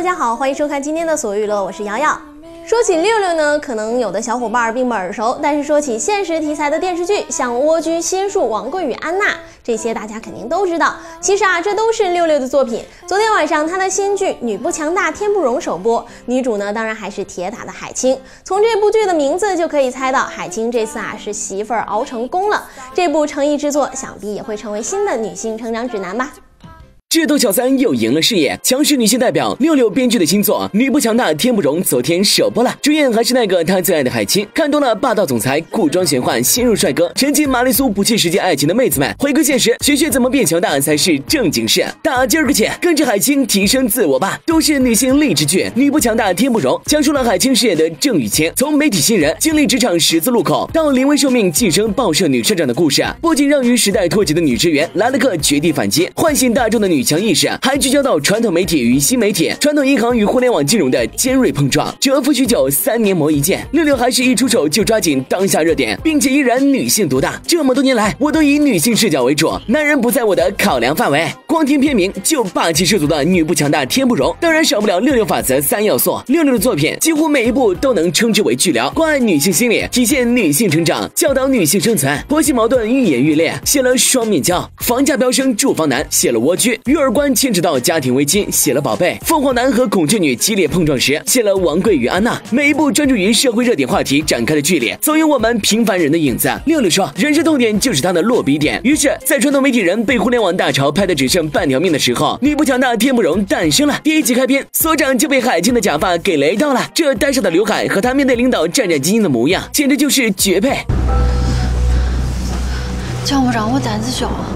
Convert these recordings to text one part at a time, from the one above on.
大家好，欢迎收看今天的所娱乐，我是瑶瑶。说起六六呢，可能有的小伙伴并不耳熟，但是说起现实题材的电视剧，像《蜗居》《心术》《王贵与安娜》这些，大家肯定都知道。其实啊，这都是六六的作品。昨天晚上，他的新剧《女不强大天不容》首播，女主呢，当然还是铁打的海清。从这部剧的名字就可以猜到，海清这次啊是媳妇儿熬成功了。这部诚意之作，想必也会成为新的女性成长指南吧。智斗小三又赢了事业，强势女性代表六六编剧的新作《女不强大天不容》昨天首播了，主演还是那个他最爱的海清。看多了霸道总裁、古装玄幻、鲜肉帅哥、沉浸玛丽苏不切实际爱情的妹子们，回归现实，学学怎么变强大才是正经事。大今儿个起，跟着海清提升自我吧！都是女性励志剧，《女不强大天不容》讲述了海清饰演的郑雨晴从媒体新人经历职场十字路口，到临危受命晋升报社女社长的故事，不仅让与时代脱节的女职员来了个绝地反击，唤醒大众的女女强意识，还聚焦到传统媒体与新媒体、传统银行与互联网金融的尖锐碰撞。蛰伏许久，三年磨一剑，六六还是一出手就抓紧当下热点，并且依然女性独大。这么多年来，我都以女性视角为主，男人不在我的考量范围。光听片名就霸气十足的女不强大天不容，当然少不了六六法则三要素。六六的作品几乎每一部都能称之为巨聊，关爱女性心理，体现女性成长，教导女性生存。婆媳矛盾愈演愈烈，写了双面胶；房价飙升住房难，写了蜗居；育儿观牵扯到家庭危机，写了宝贝；凤凰男和孔雀女激烈碰撞时，写了王贵与安娜。每一部专注于社会热点话题展开的剧里，总有我们平凡人的影子。六六说，人生痛点就是他的落笔点。于是，在传统媒体人被互联网大潮拍的只剩半条命的时候，女不强大天不容诞生了。第一集开篇，所长就被海清的假发给雷到了，这呆傻的刘海和他面对领导战战兢兢的模样，简直就是绝配。姜部长，我胆子小啊，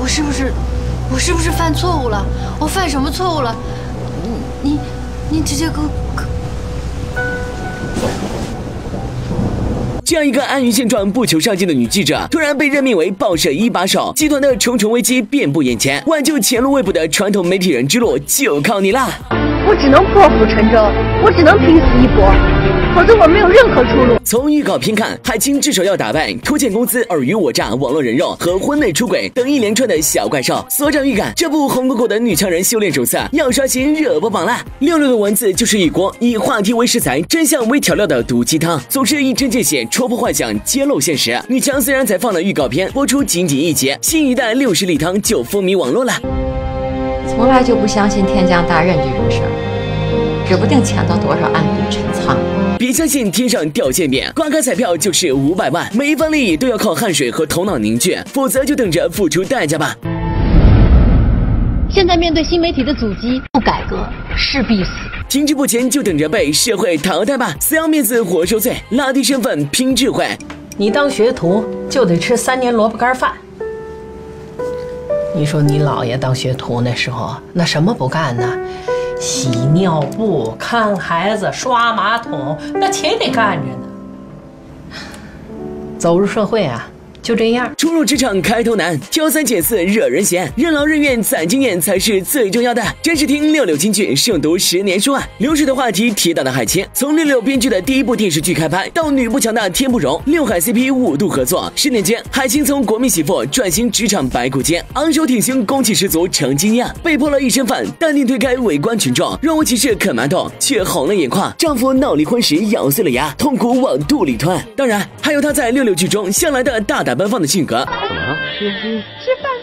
我是不是，我是不是犯错误了？我犯什么错误了？你你你直接给我。这样一个安于现状、不求上进的女记者，突然被任命为报社一把手，集团的重重危机遍布眼前，挽救前路未卜的传统媒体人之路就靠你啦！我只能破釜沉舟，我只能拼死一搏，否则我没有任何出路。从预告片看，海清至少要打败拖欠工资、尔虞我诈、网络人肉和婚内出轨等一连串的小怪兽。所长预感，这部红果果的女强人修炼手册要刷新热播榜啦！六六的文字就是一锅以话题为食材、真相为调料的毒鸡汤，总是一针见血，戳破幻想，揭露现实。女强虽然才放了预告片，播出仅仅一集，新一代六十里汤就风靡网络了。从来就不相信天降大任这种事儿，指不定潜到多少暗度陈仓。别相信天上掉馅饼，刮开彩票就是五百万，每一分利益都要靠汗水和头脑凝聚，否则就等着付出代价吧。现在面对新媒体的阻击，不改革势必死。停滞不前就等着被社会淘汰吧。死要面子活受罪，拉低身份拼智慧。你当学徒就得吃三年萝卜干饭。你说你姥爷当学徒那时候，那什么不干呢？洗尿布、看孩子、刷马桶，那且得干着呢。走入社会啊。就这样，入职场开头难，挑三拣四惹人嫌，任劳任怨攒经验才是最重要的。真是听六六金句，胜读十年书啊！流水的话题，铁打的海清，从六六编剧的第一部电视剧开拍，到女不强大天不容，六海 CP 五度合作，十年间，海清从国民媳妇转型职场白骨精，昂首挺胸，攻气十足成精英，被迫了一身饭，淡定推开围观群众，若无其事啃馒头，却红了眼眶。丈夫闹离婚时咬碎了牙，痛苦往肚里吞。当然，还有她在六六剧中向来的大胆。奔放的性格。吃吃饭！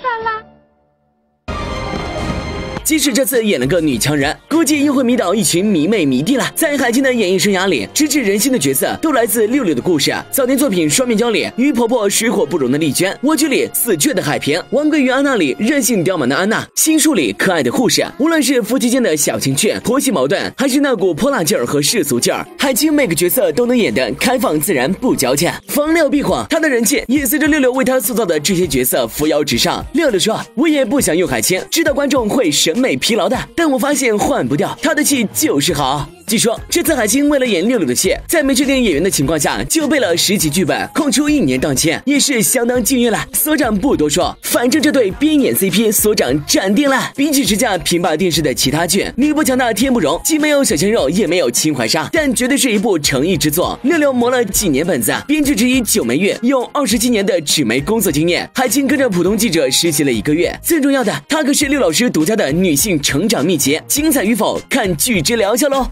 即使这次演了个女强人，估计又会迷倒一群迷妹迷弟了。在海清的演艺生涯里，直指人心的角色都来自六六的故事。早年作品《双面胶》里与婆婆水火不容的丽娟，《蜗居》里死倔的海平，《王贵与安娜》里任性刁蛮的安娜，《心术》里可爱的护士。无论是夫妻间的小情趣、婆媳矛盾，还是那股泼辣劲儿和世俗劲儿，海清每个角色都能演得开放自然，不矫情，逢料必火。她的人气也随着六六为她塑造的这些角色扶摇直上。六六说：“我也不想用海清，知道观众会审美疲劳的，但我发现换不掉他的气就是好。”据说这次海清为了演六六的戏，在没确定演员的情况下就背了十集剧本，空出一年档期，也是相当敬业了。所长不多说，反正这对边演 CP，所长斩定了。比起时下平霸电视的其他剧，女不强大天不容，既没有小鲜肉，也没有情怀杀，但绝对是一部诚意之作。六六磨了几年本子，编剧之一九梅月用二十七年的纸媒工作经验，海清跟着普通记者实习了一个月。最重要的，她可是六老师独家的女性成长秘籍，精彩与否看剧之疗效喽。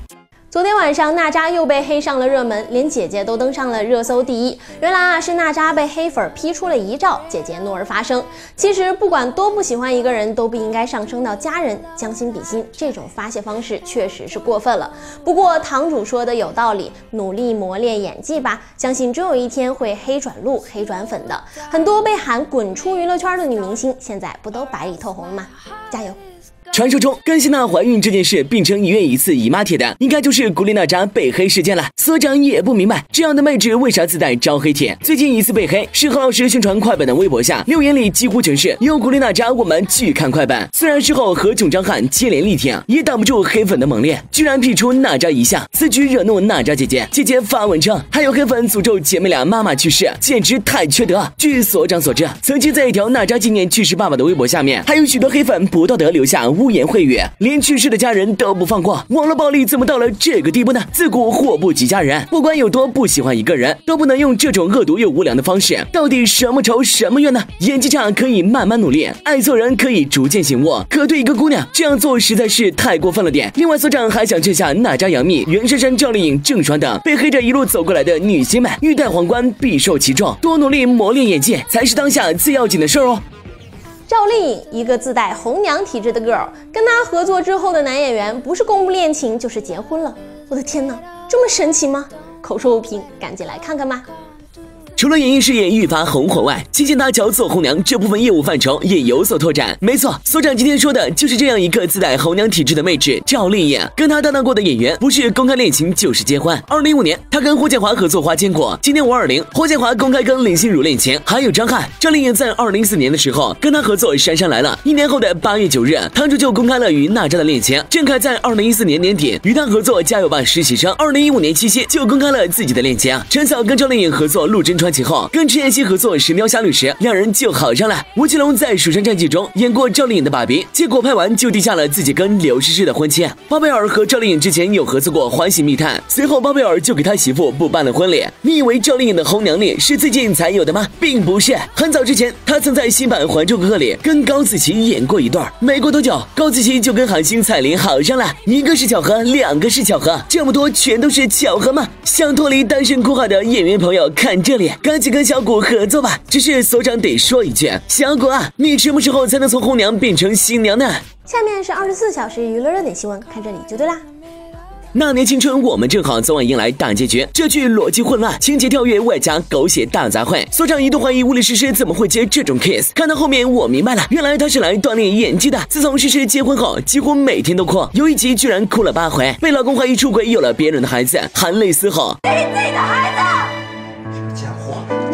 昨天晚上，娜扎又被黑上了热门，连姐姐都登上了热搜第一。原来啊，是娜扎被黑粉 P 出了遗照，姐姐怒而发声。其实不管多不喜欢一个人，都不应该上升到家人将心比心，这种发泄方式确实是过分了。不过堂主说的有道理，努力磨练演技吧，相信终有一天会黑转路、黑转粉的。很多被喊滚出娱乐圈的女明星，现在不都白里透红吗？加油！传说中跟希娜怀孕这件事并称一月一次姨妈帖的，应该就是古力娜扎被黑事件了。所长也不明白这样的妹纸为啥自带招黑帖。最近一次被黑是何老师宣传快本的微博下，留言里几乎全是有古力娜扎，我们拒看快本。虽然事后何炅、张翰接连力挺，也挡不住黑粉的猛烈，居然辟出娜扎遗像，此举惹怒娜扎姐姐。姐姐发文称，还有黑粉诅咒姐妹俩妈妈去世，简直太缺德。据所长所知，曾经在一条娜扎纪念去世爸爸的微博下面，还有许多黑粉不道德留下。污言秽语，连去世的家人都不放过，网络暴力怎么到了这个地步呢？自古祸不及家人，不管有多不喜欢一个人，都不能用这种恶毒又无良的方式。到底什么仇什么怨呢？演技差可以慢慢努力，爱做人可以逐渐醒悟，可对一个姑娘这样做实在是太过分了点。另外，所长还想劝下娜扎、杨幂、袁姗姗、赵丽颖、郑爽等被黑着一路走过来的女星们，欲戴皇冠必受其重，多努力磨练演技才是当下最要紧的事儿哦。赵丽颖，一个自带红娘体质的 girl，跟她合作之后的男演员不是公布恋情就是结婚了。我的天哪，这么神奇吗？口说无凭，赶紧来看看吧。除了演艺事业愈发红火外，亲近大桥做红娘这部分业务范畴也有所拓展。没错，所长今天说的就是这样一个自带红娘体质的妹纸赵丽颖，跟她搭档过的演员不是公开恋情就是结婚。二零一五年，她跟霍建华合作《花千骨》，今年五二零，霍建华公开跟林心如恋情。还有张翰，赵丽颖在二零一四年的时候跟他合作《杉杉来了》，一年后的八月九日，堂主就公开了与娜扎的恋情。郑恺在二零一四年年底与她合作《加油吧实习生》，二零一五年七夕就公开了自己的恋情。陈晓跟赵丽颖合作《陆贞传奇》后，跟陈妍希合作《神雕侠侣》时，两人就好上了。吴奇隆在《蜀山战记》中演过赵丽颖的爸比，结果拍完就定下了自己跟刘诗诗的婚期。包贝尔和赵丽颖之前有合作过《欢喜密探》，随后包贝尔就给他媳妇补办了婚礼。你以为赵丽颖的红娘脸是最近才有的吗？并不是，很早之前，她曾在新版《还珠格格》里跟高子琪演过一段。没过多久，高子琪就跟韩星彩铃好上了。一个是巧合，两个是巧合，这么多全都是巧合吗？想脱离单身苦海的演员朋友，看这里，赶紧跟小谷合作吧。只是所长得说一句，小谷啊，你什么时候才能从红娘变成新娘呢？下面是二十四小时娱乐热点新闻，看这里就对啦。那年青春，我们正好，昨晚迎来大结局。这剧逻辑混乱，情节跳跃，外加狗血大杂烩。所长一度怀疑物理诗诗怎么会接这种 kiss 看到后面我明白了，原来他是来锻炼演技的。自从诗诗结婚后，几乎每天都哭，有一集居然哭了八回，被老公怀疑出轨，有了别人的孩子，含泪嘶吼。贱货！你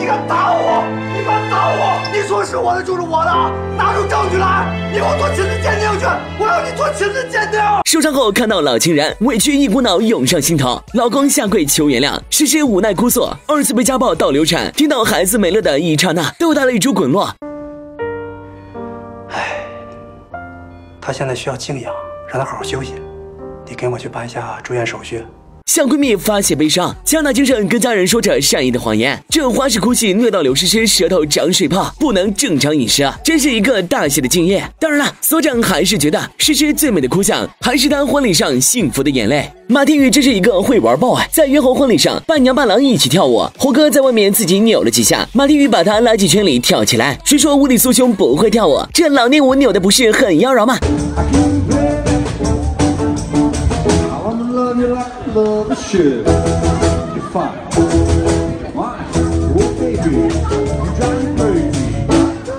敢打我！你敢打我！你说是我的就是我的，拿出证据来！你给我做亲子鉴定去！我要你做亲子鉴定！受伤后看到老情人，委屈一股脑涌上心头，老公下跪求原谅，诗诗无奈哭诉，二次被家暴到流产，听到孩子没了的一刹那，豆大泪珠滚落。唉，他现在需要静养，让他好好休息。你跟我去办一下住院手续。向闺蜜发泄悲伤，强打精神跟家人说着善意的谎言。这花式哭戏虐到刘诗诗舌头长水泡，不能正常饮食，真是一个大写的敬业。当然了，所长还是觉得诗诗最美的哭相还是她婚礼上幸福的眼泪。马天宇真是一个会玩爆啊，在约后婚礼上伴娘伴郎一起跳舞，胡歌在外面自己扭了几下，马天宇把他拉进圈里跳起来。谁说无理苏兄不会跳舞？这老练舞扭的不是很妖娆吗？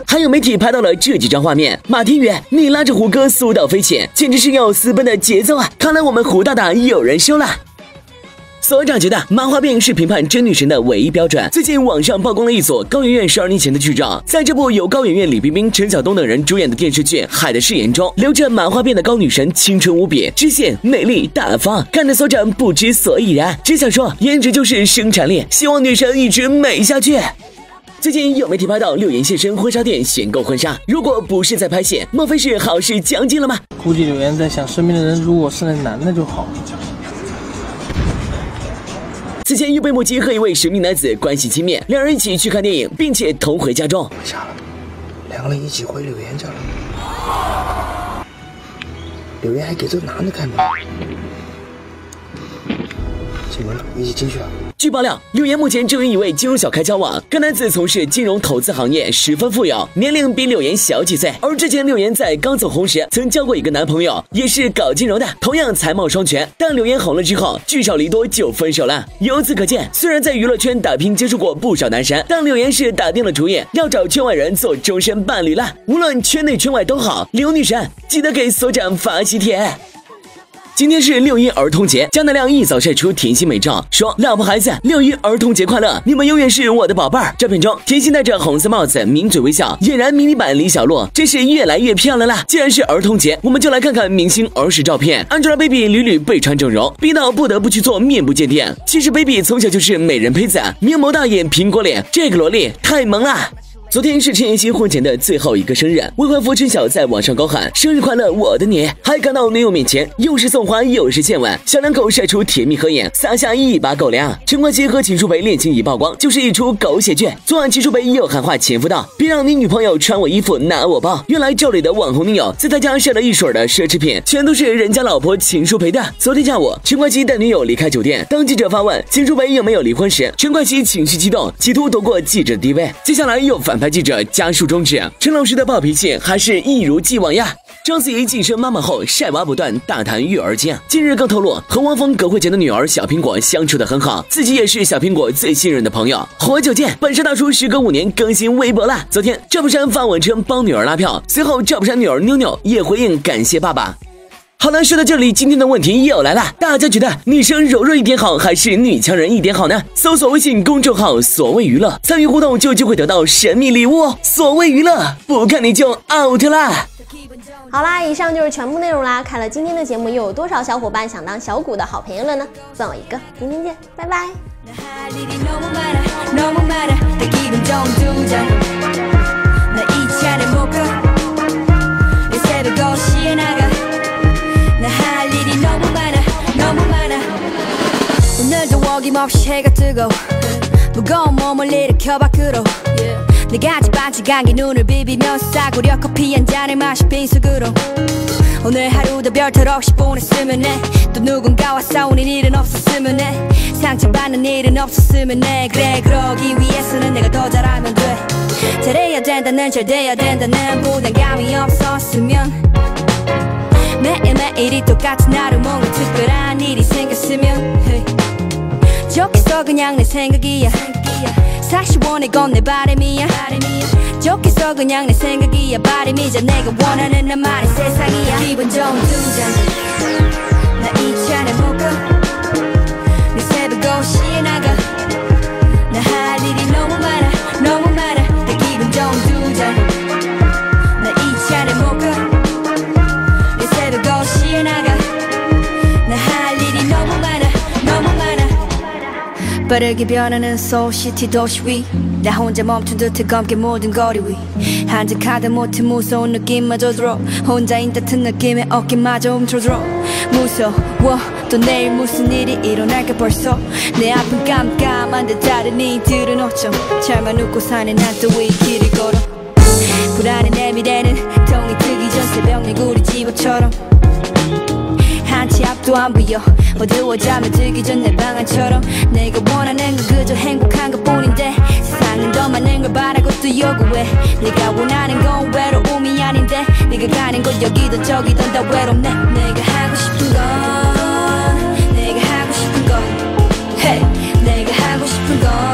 还有媒体拍到了这几张画面马天宇你拉着胡歌苏武飞起简直是要私奔的节奏啊！看来我们胡大大有人收了。所长觉得麻花辫是评判真女神的唯一标准。最近网上曝光了一组高圆圆十二年前的剧照，在这部由高圆圆、李冰冰、陈晓东等人主演的电视剧《海的誓言》中，留着麻花辫的高女神清纯无比，知性、美丽、大方，看得所长不知所以然，只想说颜值就是生产力，希望女神一直美下去。最近有媒体拍到柳岩现身婚纱店选购婚纱，如果不是在拍戏，莫非是好事将近了吗？估计柳岩在想，身边的人如果是那男的就好了。此前又被目击和一位神秘男子关系亲密，两人一起去看电影，并且同回家中。回家了，两个人一起回柳岩家了。柳岩还给这男的开门，进门了，一起进去啊。据爆料，柳岩目前正与一位金融小开交往，该男子从事金融投资行业，十分富有，年龄比柳岩小几岁。而之前柳岩在刚走红时，曾交过一个男朋友，也是搞金融的，同样才貌双全。但柳岩红了之后，聚少离多就分手了。由此可见，虽然在娱乐圈打拼接触过不少男神，但柳岩是打定了主意要找圈外人做终身伴侣了。无论圈内圈外都好，柳女神记得给所长发喜帖。今天是六一儿童节，江乃亮一早晒出甜心美照，说：“老婆孩子，六一儿童节快乐，你们永远是我的宝贝儿。”照片中，甜心戴着红色帽子，抿嘴微笑，俨然迷你版李小璐，真是越来越漂亮啦！既然是儿童节，我们就来看看明星儿时照片。Angelababy 屡屡被传整容，逼到不得不去做面部鉴定。其实 Baby 从小就是美人胚子，明眸大眼，苹果脸，这个萝莉太萌啦！昨天是陈妍希婚前的最后一个生日，未婚夫陈晓在网上高喊“生日快乐，我的你”，还赶到女友面前，又是送花又是献吻，小两口晒出甜蜜合影，撒下一把狗粮。陈冠希和秦舒培恋情一曝光，就是一出狗血剧。昨晚秦舒培又喊话前。夫道：“别让你女朋友穿我衣服拿我包。”原来赵磊的网红女友在他家晒了一水的奢侈品，全都是人家老婆秦舒培的。昨天下午，陈冠希带女友离开酒店，当记者发问秦舒培有没有离婚时，陈冠希情绪激动，企图夺过记者的地位。接下来又反派记者家属终止，陈老师的暴脾气还是一如既往呀。章子怡晋升妈妈后晒娃不断，大谈育儿经。近日更透露和汪峰葛荟婕的女儿小苹果相处的很好，自己也是小苹果最信任的朋友。活久见，本山大叔时隔五年更新微博了。昨天赵本山发文称帮女儿拉票，随后赵本山女儿妞妞也回应感谢爸爸。好了，说到这里，今天的问题又来了，大家觉得女生柔弱一点好，还是女强人一点好呢？搜索微信公众号“所谓娱乐”，参与互动就就会得到神秘礼物哦。所谓娱乐，不看你就 out 啦。好啦，以上就是全部内容啦。看了今天的节目，又有多少小伙伴想当小谷的好朋友了呢？算我一个，明天见，拜拜。 어김없이 해가 뜨고 무거운 몸을 일으켜 밖으로. 내가 반짝반짝하게 눈을 비비며 싸구려 커피 한 잔을 마시 빈속으로. 오늘 하루도 별탈 없이 보냈으면 해. 또 누군가와 싸우는 일은 없었으면 해. 상처받는 일은 없었으면 해. 그래 그러기 위해서는 내가 더 잘하면 돼. 잘해야 된다는 잘 돼야 된다는 부담감이 없었으면. 매일매일이 똑같은 하루 뭔가 특별한 일이 생겼으면 hey. 좋겠어 그냥 내 생각이야. 사실 원해 건내 바람이야. 좋겠어 그냥 내 생각이야. 바람이자 내가 원하는 나만의 세상이야. 기분 좋은 두 잔 나 이차례 못가 빠르게 변하는 소시티 도시 위 나 혼자 멈춘 듯해 검게 모든 거리 위. 한적하다 못해 무서운 느낌마저 들어. 혼자인 듯한 느낌에 어깨마저 움츠러들어. 무서워. 또 내일 무슨 일이 일어날까 벌써. 내 앞은 깜깜한데 다른 이들은 어쩜 잘만 웃고 사는 난또이 길을 걸어. 불안해 내 미래는 동이 트기 전 새벽 내 구리 집어처럼 마치 앞도 안 보여. 어두워 잠을 들기 전 내 방 안처럼 내가 원하는 건 그저 행복한 것 뿐인데 세상은 더 많은 걸 바라고 또 요구해. 네가 원하는 건 외로움이 아닌데 네가 가는 곳 여기든 저기든 다 외롭네. 내가 하고 싶은 건 내가 하고 싶은 건 hey, 내가 하고 싶은 건.